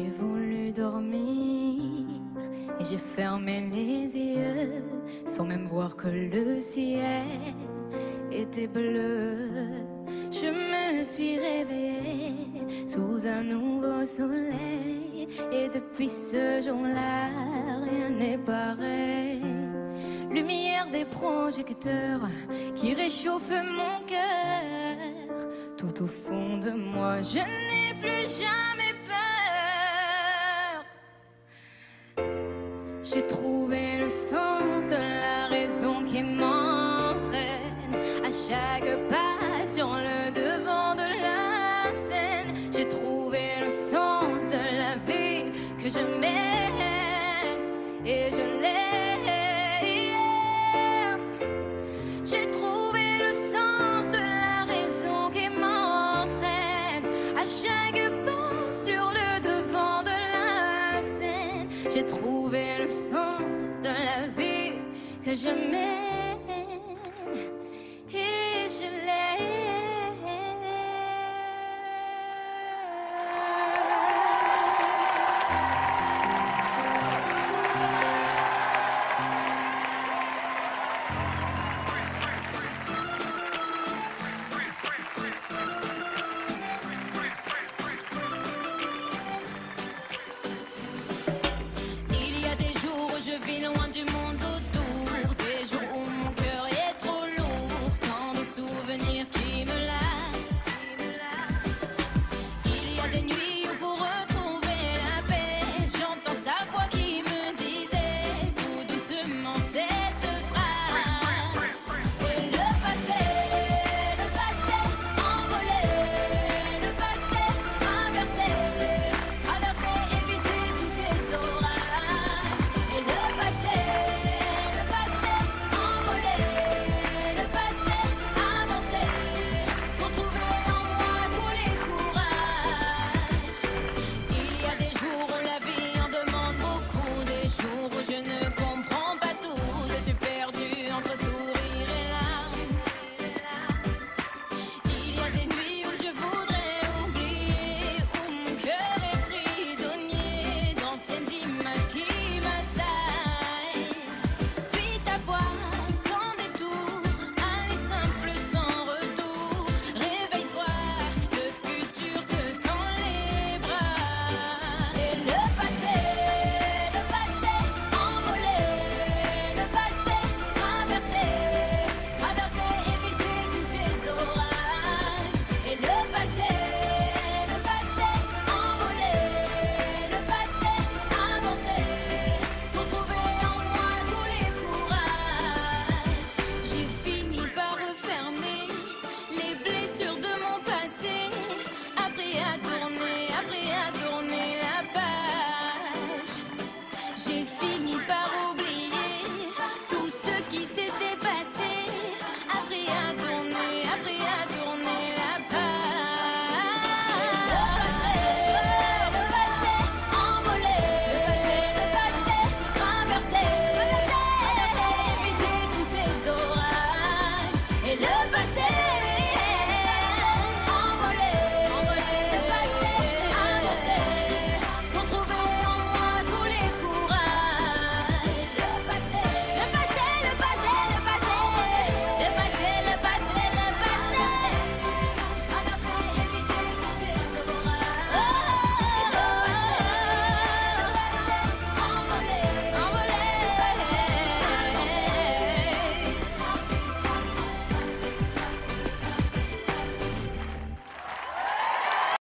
J'ai voulu dormir et j'ai fermé les yeux sans même voir que le ciel était bleu. Je me suis réveillée sous un nouveau soleil et depuis ce jour-là, rien n'est pareil. Lumière des projecteurs qui réchauffe mon cœur. Tout au fond de moi, je n'ai plus jamais J'ai trouvé le sens de la raison qui m'entraîne à chaque pas sur le devant de la scène. J'ai trouvé le sens de la vie que je mène de la vie que je mène et je l'ai.